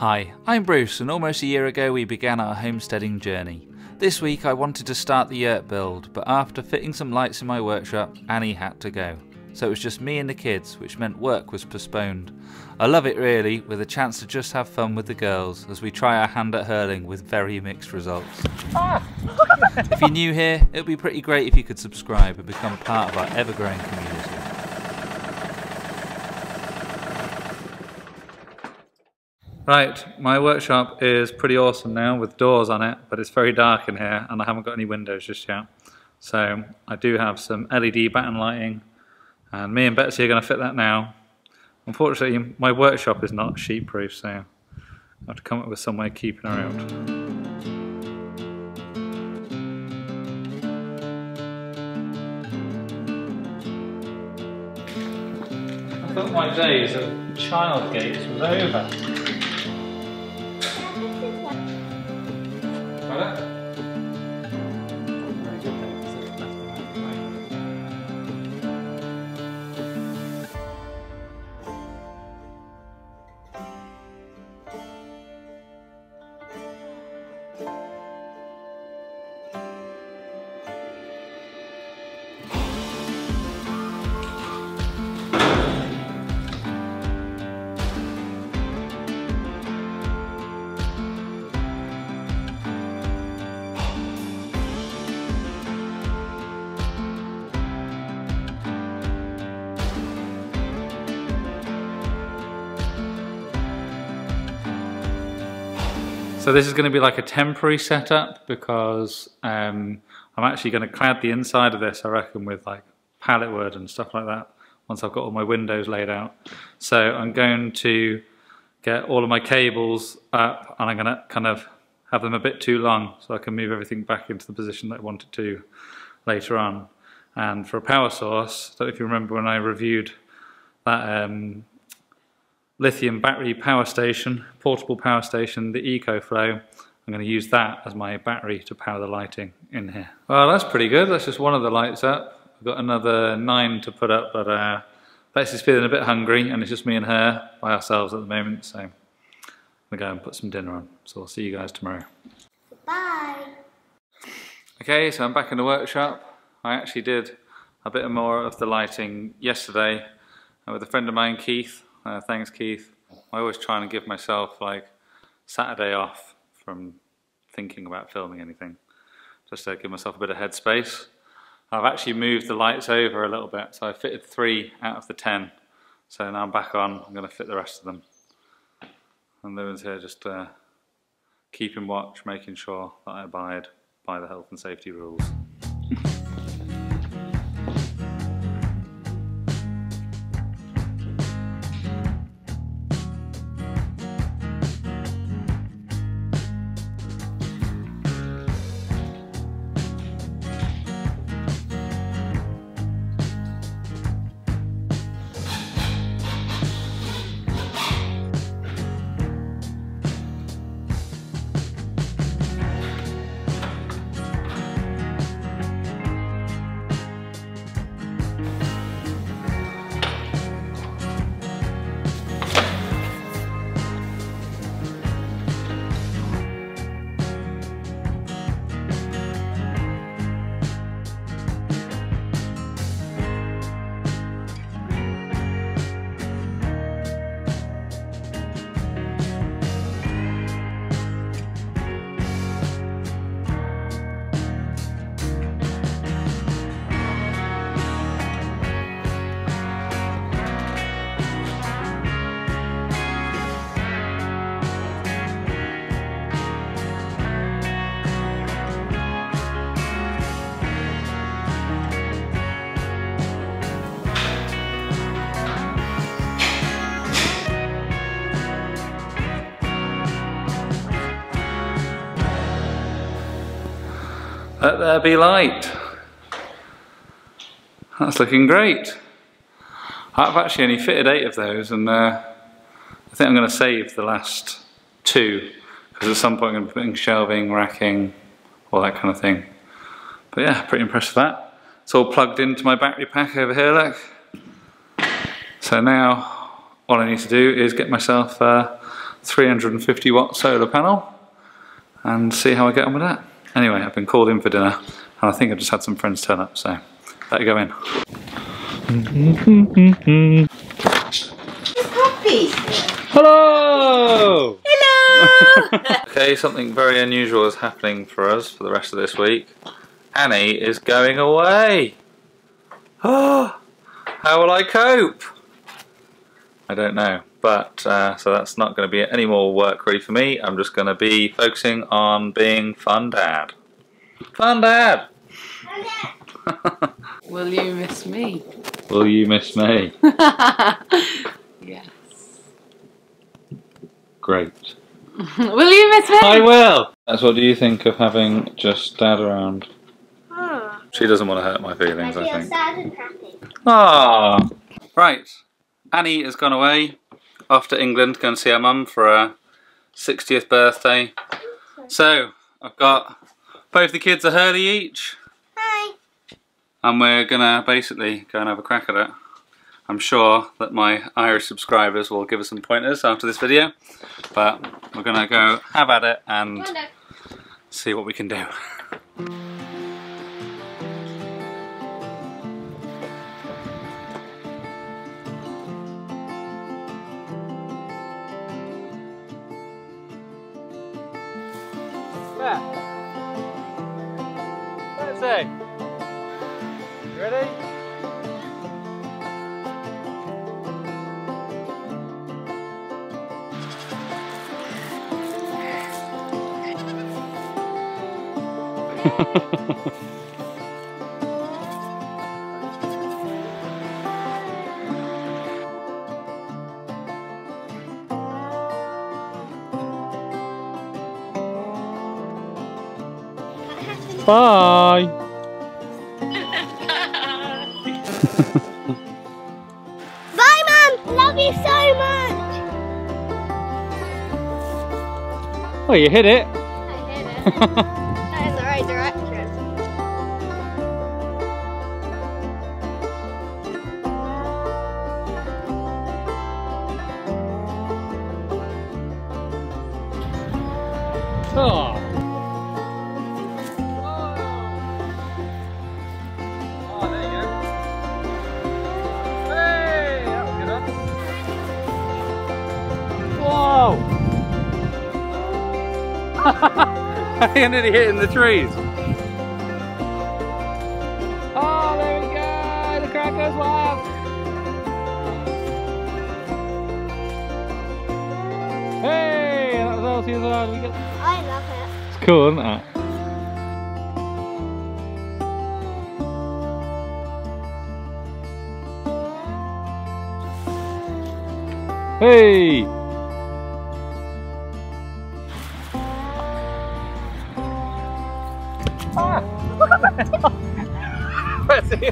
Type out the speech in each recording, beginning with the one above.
Hi, I'm Bruce, and almost a year ago we began our homesteading journey. This week I wanted to start the yurt build, but after fitting some lights in my workshop, Annie had to go. So it was just me and the kids, which meant work was postponed. I love it really, with a chance to just have fun with the girls as we try our hand at hurling with very mixed results. Ah. if you're new here, it would be pretty great if you could subscribe and become a part of our ever growing community. Right, my workshop is pretty awesome now with doors on it, but it's very dark in here and I haven't got any windows just yet. So I do have some LED batten lighting and me and Betsy are going to fit that now. Unfortunately, my workshop is not sheet proof, so I have to come up with some way of keeping her out. I thought my days of child gates was over. So this is going to be like a temporary setup because um, I'm actually going to clad the inside of this, I reckon, with like pallet wood and stuff like that once I've got all my windows laid out. So I'm going to get all of my cables up and I'm going to kind of have them a bit too long so I can move everything back into the position that I wanted to later on. And for a power source, I don't know if you remember when I reviewed that um, lithium battery power station, portable power station, the EcoFlow. I'm going to use that as my battery to power the lighting in here. Well, that's pretty good. That's just one of the lights up. I've got another nine to put up, but uh, Betsy's feeling a bit hungry, and it's just me and her by ourselves at the moment, so I'm going to go and put some dinner on. So I'll see you guys tomorrow. Bye. Okay, so I'm back in the workshop. I actually did a bit more of the lighting yesterday with a friend of mine, Keith. Uh, thanks, Keith. I always try and give myself like Saturday off from thinking about filming anything, just to give myself a bit of headspace. I've actually moved the lights over a little bit, so I fitted three out of the ten. So now I'm back on, I'm going to fit the rest of them. And Lewin's here just uh, keeping watch, making sure that I abide by the health and safety rules. Let there be light. That's looking great. I've actually only fitted eight of those and uh, I think I'm going to save the last two because at some point I'm going to be putting shelving, racking, all that kind of thing. But yeah, pretty impressed with that. It's all plugged into my battery pack over here, look. So now all I need to do is get myself a 350 watt solar panel and see how I get on with that. Anyway, I've been called in for dinner and I think I've just had some friends turn up, so better go in. Hello! Hello. Okay, something very unusual is happening for us for the rest of this week. Annie is going away. Oh, how will I cope? I don't know, but uh, so that's not going to be any more work really for me. I'm just going to be focusing on being fun dad. Fun dad. Will you miss me? Will you miss me? yes. Great. Will you miss me? I will. That's what do you think of having just dad around? Oh, She doesn't want to hurt my feelings, I feel think. sad and happy. Ah, right. Annie has gone away off to England going to go and see her mum for her 60th birthday. So I've got both the kids a hurley each, Hi. and we're gonna basically go and have a crack at it. I'm sure that my Irish subscribers will give us some pointers after this video, but we're gonna go have at it and see what we can do. Let's see. Ready? Bye. Bye, Mum. Love you so much. Oh, you hit it. I hit it. that is the right direction. Oh. Whoa! I nearly hitting the trees. Oh, there we go. The crowd goes wild. Hey, that was Elsie as well. We got I love it. it's cool, isn't it? Hey! Where's he?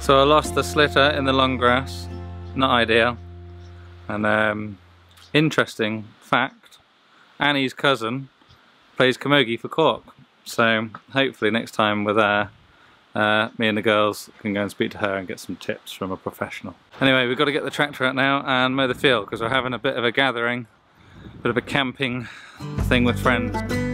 So I lost the sliotar in the long grass. Not ideal. And um, interesting fact, Annie's cousin plays camogie for Cork. So hopefully next time we're there, uh, me and the girls can go and speak to her and get some tips from a professional. Anyway, we've got to get the tractor out now and mow the field because we're having a bit of a gathering, a bit of a camping thing with friends.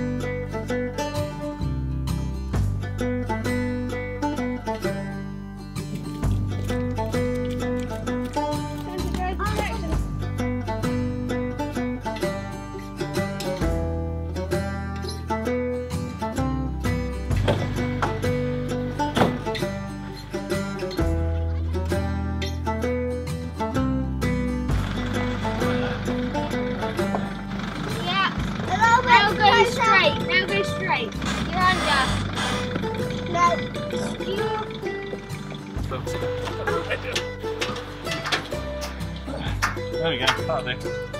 There we go, that'll do.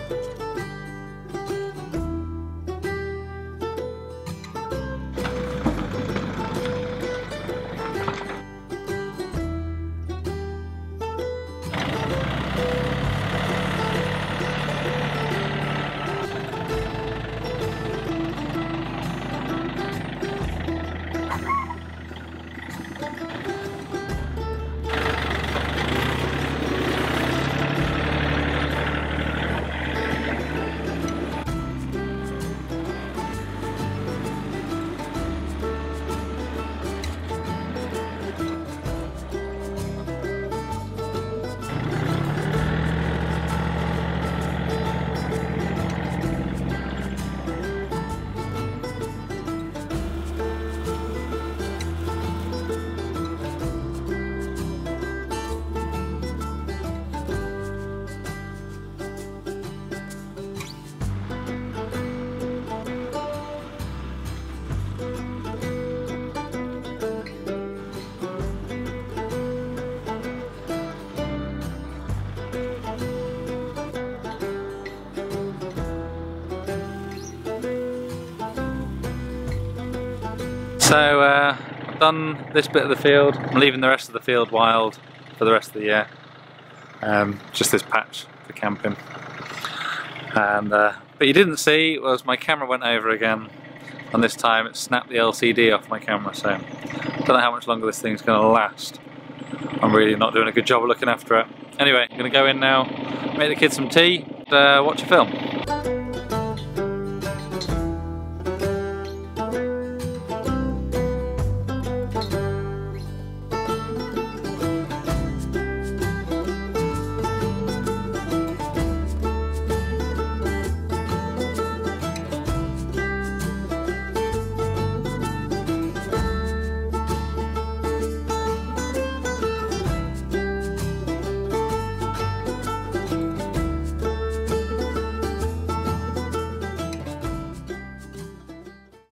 So uh, I've done this bit of the field. I'm leaving the rest of the field wild for the rest of the year. Um, just this patch for camping. And uh, but you didn't see was my camera went over again, and this time it snapped the LCD off my camera. So I don't know how much longer this thing's going to last. I'm really not doing a good job of looking after it. Anyway, I'm going to go in now, make the kids some tea, and uh, watch a film.